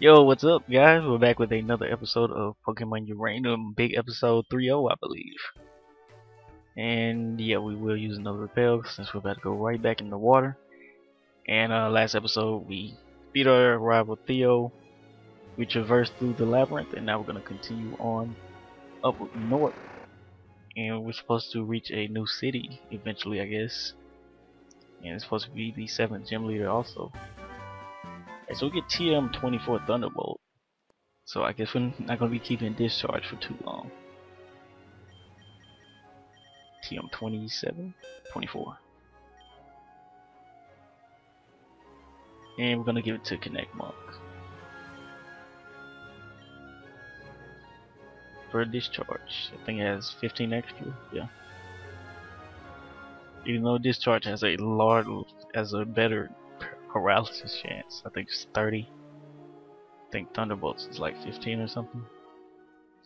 Yo, what's up, guys? We're back with another episode of Pokemon Uranium, big episode 3.0, I believe. And yeah, we will use another repel since we're about to go right back in the water. And uh, last episode, we beat our rival Theo. We traversed through the labyrinth, and now we're going to continue on up north. And we're supposed to reach a new city eventually, I guess. And it's supposed to be the seventh gym leader also. So we get TM24 Thunderbolt. So I guess we're not going to be keeping discharge for too long. TM27? 24. And we're going to give it to Kinetmunk. For discharge. I think it has 15 extra. Yeah. Even though discharge has a large, has a better paralysis chance. I think it's 30. I think Thunderbolts is like 15 or something.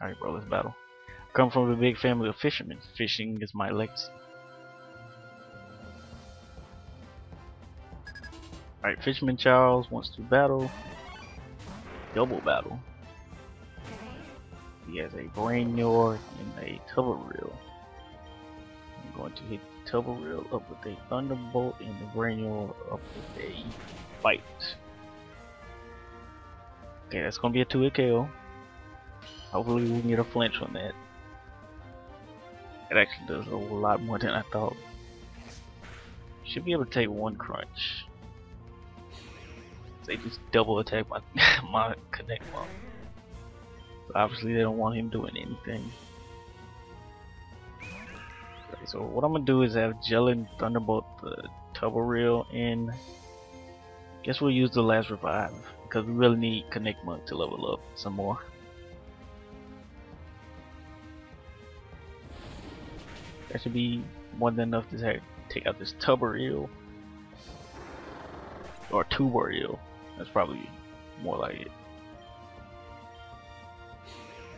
Alright, bro, let's battle. Come from a big family of fishermen. Fishing is my legacy. Alright, Fisherman Charles wants to battle. Double battle. He has a Brainoar and a Tubareel. I'm going to hit Tubareel up with a Thunderbolt and the up with a Bite. Okay, that's gonna be a 2 KO. Hopefully we can get a flinch on that. It actually does a lot more than I thought. Should be able to take one crunch. They just double attack my my Kinetmunk. obviously they don't want him doing anything. Okay, so what I'm gonna do is have Jellin Thunderbolt uh, the Tubareel and guess we'll use the last revive because we really need Monk to level up some more. That should be more than enough to take out this Tubareel or Tubareel. That's probably more like it.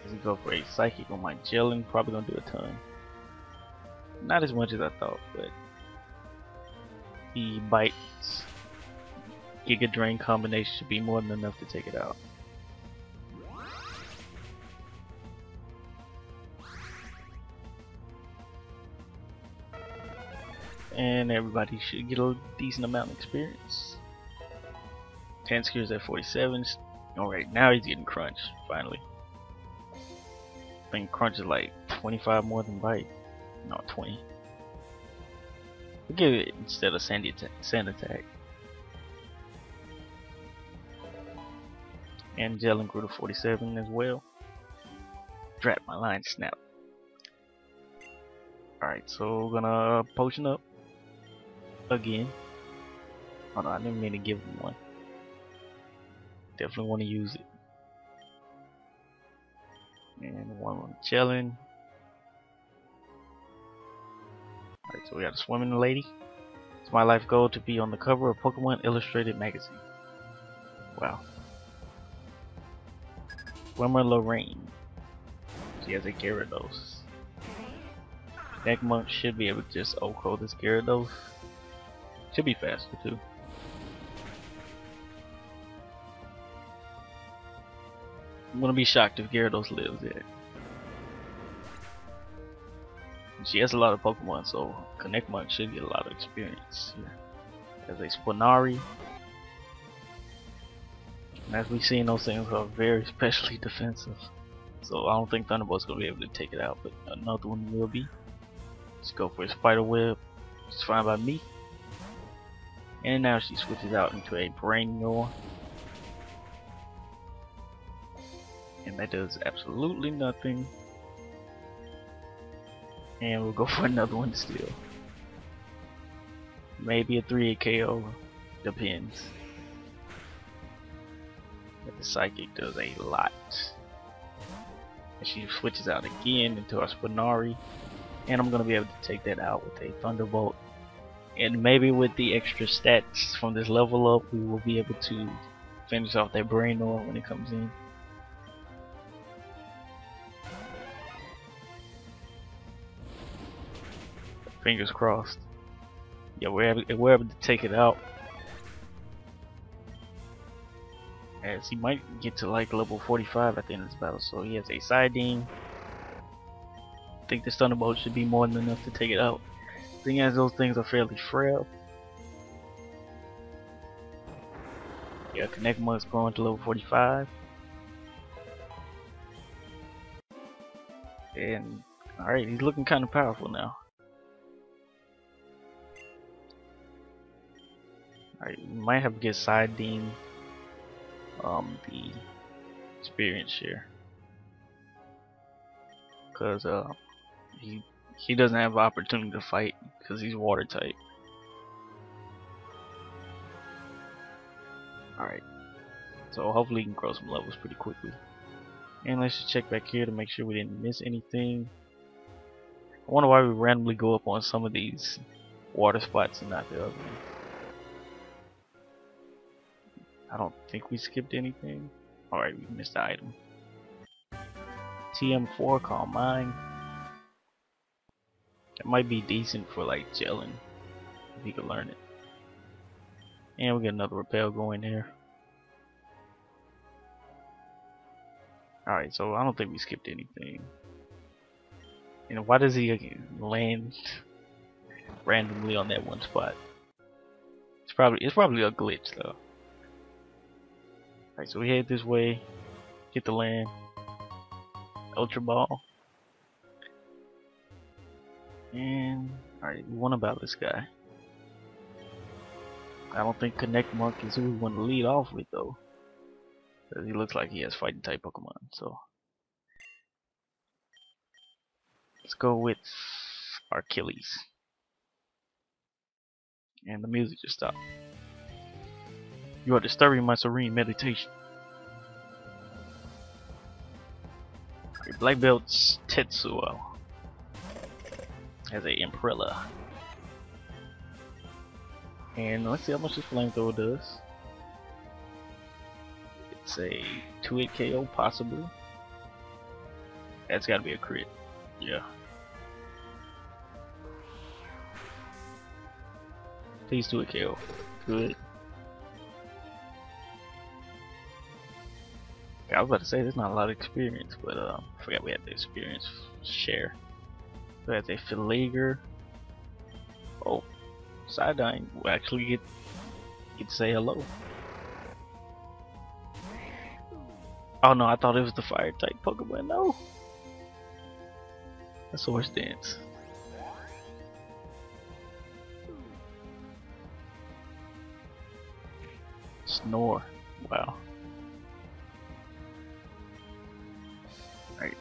Let's go for a Psychic on my Jellin, probably gonna do a ton. Not as much as I thought, but the bites Giga Drain combination should be more than enough to take it out. And everybody should get a decent amount of experience. Tanscure's at 47. Alright, now he's getting crunch, finally. I think crunch is like 25 more than bite. No, 20. We'll give it instead of sand attack. Sand attack. And Jellin grew to 47 as well. Drat my line snap. Alright, so we're gonna potion up again. Oh no, I didn't mean to give him one. Definitely want to use it. And one on Jellin. Alright, so we got a swimming lady. It's my life goal to be on the cover of Pokemon Illustrated magazine. Wow. Swimmer Lorraine. She has a Gyarados. Monk should be able to just OHKO this Gyarados. Should be faster too. I'm gonna be shocked if Gyarados lives yet. She has a lot of Pokemon, so Connect should get a lot of experience here. As a Spinari. And as we've seen, those things are very specially defensive. So I don't think Thunderbolt's gonna be able to take it out, but another one will be. Let's go for a Spider Web. It's fine by me. And now she switches out into a Brainoar. And that does absolutely nothing and we'll go for another one still. Maybe a 3 KO, depends. But the psychic does a lot. And she switches out again into a Spinari, and I'm gonna be able to take that out with a Thunderbolt. And maybe with the extra stats from this level up, we will be able to finish off that Brainoar when it comes in. Fingers crossed. Yeah, we're able, we're able to take it out. as he might get to like level 45 at the end of this battle. So he has a Psybeam. I think this Thunderbolt should be more than enough to take it out. Thing as those things are fairly frail. Yeah, Kinetmunk's growing to level 45. And alright, he's looking kind of powerful now. We might have to get Psybeam um, the experience here Because uh, he, he doesn't have opportunity to fight because he's water type. Alright. So hopefully he can grow some levels pretty quickly. And let's just check back here to make sure we didn't miss anything. I wonder why we randomly go up on some of these water spots and not the other one. I don't think we skipped anything. Alright, we missed the item. TM4 Calm Mind. That might be decent for like gelling if you could learn it. And we get another repel going there. Alright, so I don't think we skipped anything. And why does he land randomly on that one spot? It's probably it's probably a glitch though. Alright, so we head this way, get the land, Ultra Ball. And alright, we want about this guy. I don't think Kinetmunk is who we want to lead off with though. Because he looks like he has fighting type Pokemon, so let's go with Achilles. And the music just stopped. You are disturbing my serene meditation. Black Belt's Tetsuo has a Umbrella. And let's see how much this flamethrower does. It's a 2-hit KO, possibly. That's gotta be a crit. Yeah. Please do a KO. Good. I was about to say there's not a lot of experience, but um, I forgot we had the experience share. We had a Philager. Oh, Psybeam will actually get get to say hello. Oh no, I thought it was the fire type Pokemon. No, that's Swords Dance. Snore. Wow.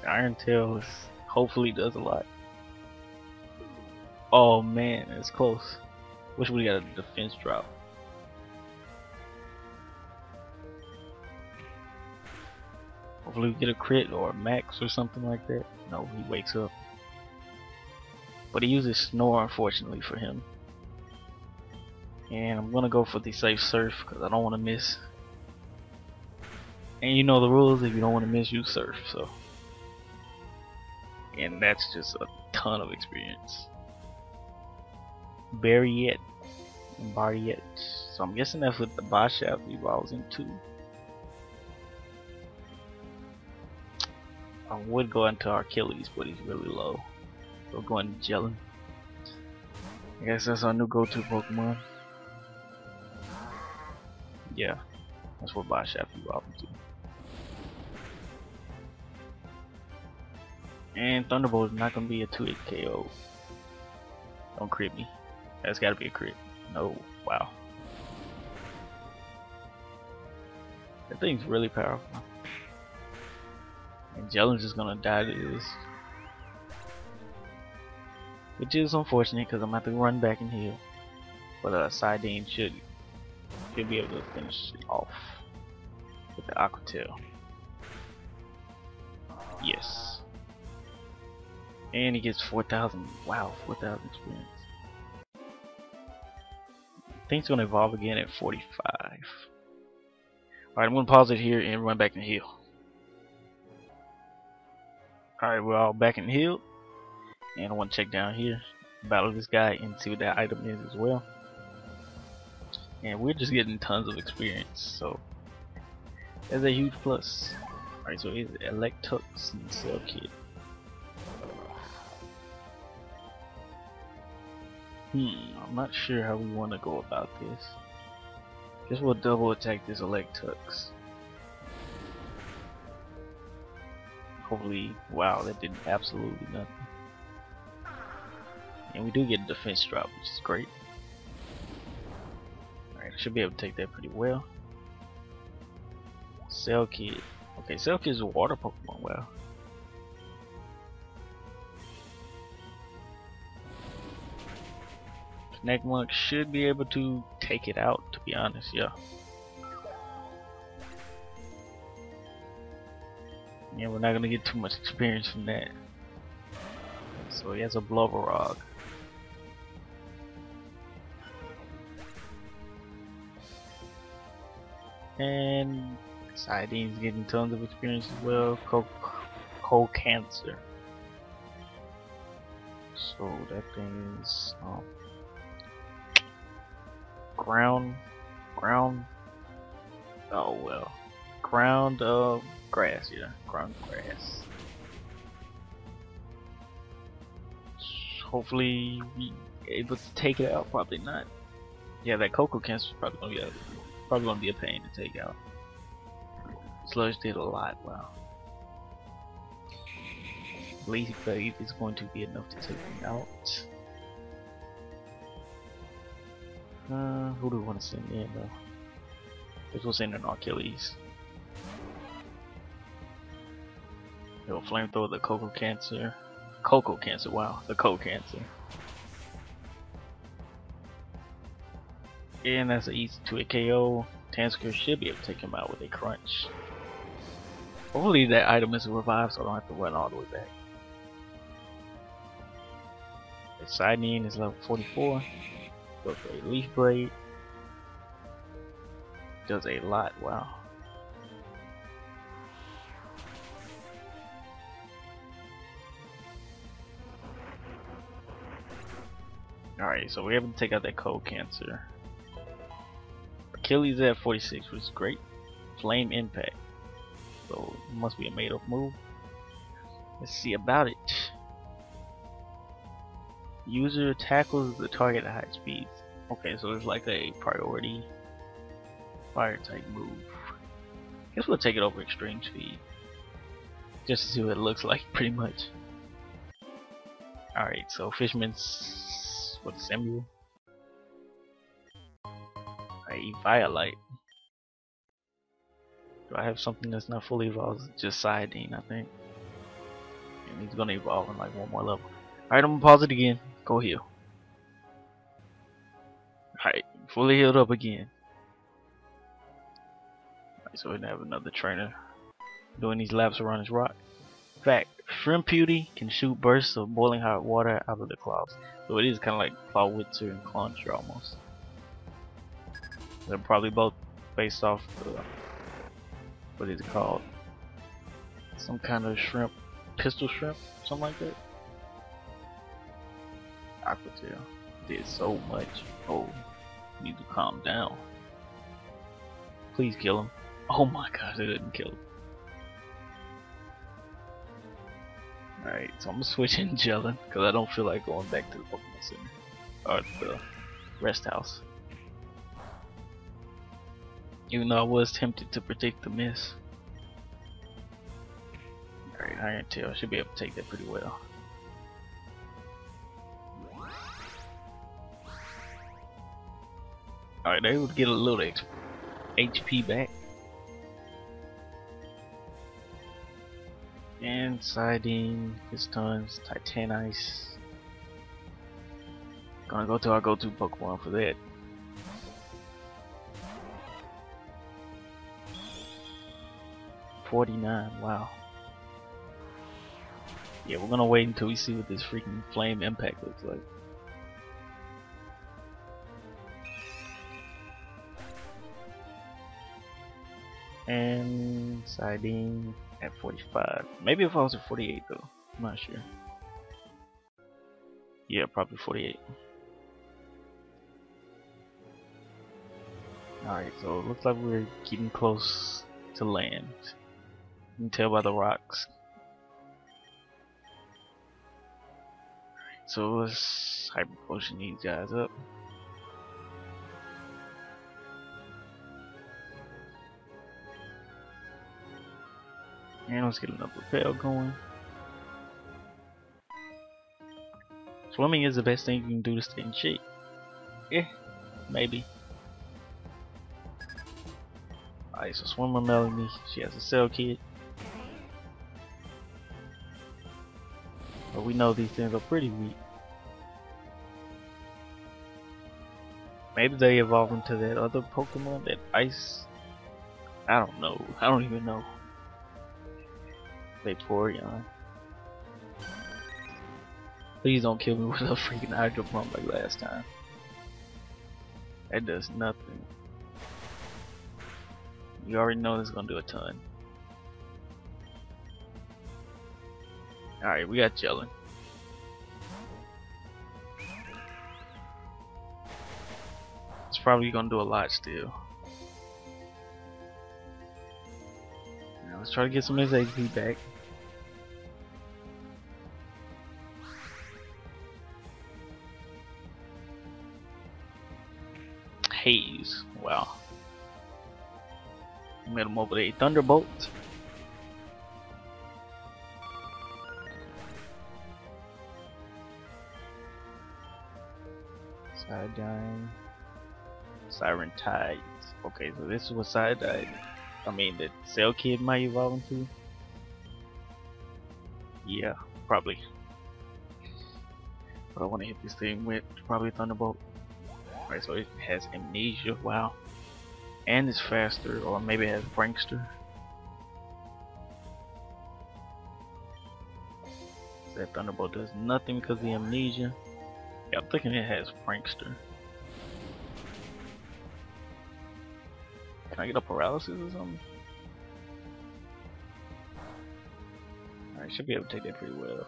Iron Tail hopefully does a lot. Oh man, it's close. Wish we got a defense drop. Hopefully we get a crit or a max or something like that. No, he wakes up. But he uses Snore unfortunately for him. And I'm gonna go for the safe surf because I don't want to miss. And you know the rules, if you don't want to miss, you surf. So and that's just a ton of experience. Barriet, Barriet. So I'm guessing that's what the Bishop evolves into. I would go into Achilles, but he's really low. So go into Jellin. I guess that's our new go-to Pokemon. Yeah, that's what Bishop evolves into. And Thunderbolt is not gonna be a 2 hit KO. Don't crit me. That's gotta be a crit. No. Wow. That thing's really powerful. And Jellen's just gonna die to this. Which is unfortunate because I'm gonna have to run back and heal. But uh, Psybeam should, should be able to finish off with the Aqua Tail. Yes. And he gets 4,000. Wow, 4,000 experience. I think it's going to evolve again at 45. Alright, I'm going to pause it here and run back and heal. Alright, we're all back in heal. And I want to check down here, battle this guy, and see what that item is as well. And we're just getting tons of experience, so That's a huge plus. Alright, so it's Electux and Selkid. Hmm, I'm not sure how we want to go about this. Guess we'll double attack this Electux. Hopefully, wow, that did absolutely nothing. And we do get a defense drop, which is great. Alright, should be able to take that pretty well. Selkid. Okay, Selkid is a water Pokemon, well. Necmunk should be able to take it out, to be honest, yeah. Yeah, we're not gonna get too much experience from that. So he has a Blaberog. And Sidene's getting tons of experience as well. Cocancer. So that thing is um, ground, ground. Oh well, ground of uh, grass. Yeah, ground grass. Hopefully, able to take it out. Probably not. Yeah, that Cocancer is probably gonna be a, probably gonna be a pain to take out. Sludge did a lot. Wow. Lazy Faith uh, is going to be enough to take me out. Uh, who do we want to send in though? Guess we'll send in Achilles. He'll flamethrower the Cocancer. Koko Cancer, wow, the Cocancer. And that's an easy to a KO. Tanscure should be able to take him out with a crunch. Hopefully that item is revived so I don't have to run all the way back. Sidene is level 44. For a Leaf Blade. Does a lot, wow. Alright, so we have to take out that Cocancer. Achilles at 46 which is great. Flame Impact. So must be a made up move. Let's see about it. User tackles the target at high speeds. Okay, so it's like a priority fire type move. Guess we'll take it over extreme speed. Just to see what it looks like pretty much. Alright, so Fishman's what Samuel? A Violite. Do I have something that's not fully evolved? Just Sidene, I think. And he's gonna evolve in like one more level. Alright, I'm gonna pause it again. Go heal. Alright, fully healed up again. Alright, so we're gonna have another trainer doing these laps around his rock. Fact, Shrimputy can shoot bursts of boiling hot water out of the clouds. So it is kind of like Clawitzer and Clauncher almost. They're probably both based off the, what is it called? Some kind of shrimp, pistol shrimp, something like that. Aqua Tail did so much. Oh, need to calm down. Please kill him. Oh my gosh, it didn't kill him. Alright, so I'm switching Jellin because I don't feel like going back to the Pokemon Center or the rest house. Even though I was tempted to predict the miss. Alright, Iron Tail should be able to take that pretty well. Alright, they would get a little HP back. And Sidene, Pistons, Titanice. Gonna go to our go-to Pokemon for that. Forty-nine, wow. Yeah, we're gonna wait until we see what this freaking flame impact looks like. And siding at 45. Maybe if I was at 48 though, I'm not sure. Yeah, probably 48. Alright, so it looks like we're getting close to land. You can tell by the rocks. So let's hyper potion these guys up. And let's get another repel going. Swimming is the best thing you can do to stay in shape. Yeah, maybe. Alright, so Swimmer Melanie, she has a Selkid. But we know these things are pretty weak. Maybe they evolve into that other Pokemon, that Ice. I don't know. I don't even know. Vaporeon. Please don't kill me with a freaking Hydro Pump like last time. That does nothing. You already know this is gonna do a ton. Alright, we got Jellin. It's probably gonna do a lot still. Now let's try to get some of his HP back. Haze. Wow. Made him over a Thunderbolt. Side Sidine. Siren Tides. Okay, so this is what Sidine. I mean, the Selkid might evolve into. Yeah, probably. But I want to hit this thing with probably Thunderbolt. Alright, so it has amnesia, wow. And it's faster, or maybe it has Prankster. That Thunderbolt does nothing because of the amnesia. Yeah, I'm thinking it has Prankster. Can I get a paralysis or something? I should be able to take that pretty well.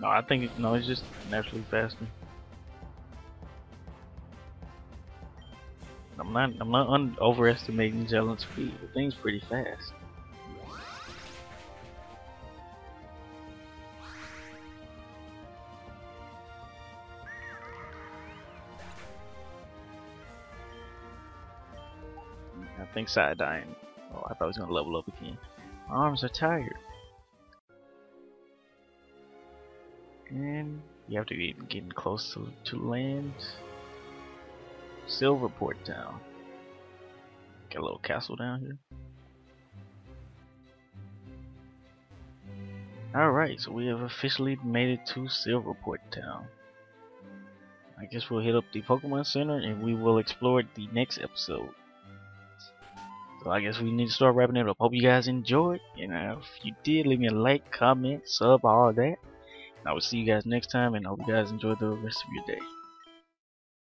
No, I think it, no, it's just naturally faster. Not I'm not overestimating Jellin's speed. The thing's pretty fast. I think Sidine. Oh, I thought he was gonna level up again. My arms are tired. And you have to be getting close to, to land. Silverport Town. Got a little castle down here. Alright, so we have officially made it to Silverport Town. I guess we'll hit up the Pokemon Center and we will explore the next episode. So I guess we need to start wrapping it up. Hope you guys enjoyed. And uh, if you did, leave me a like, comment, sub, all that. And I will see you guys next time and I hope you guys enjoy the rest of your day.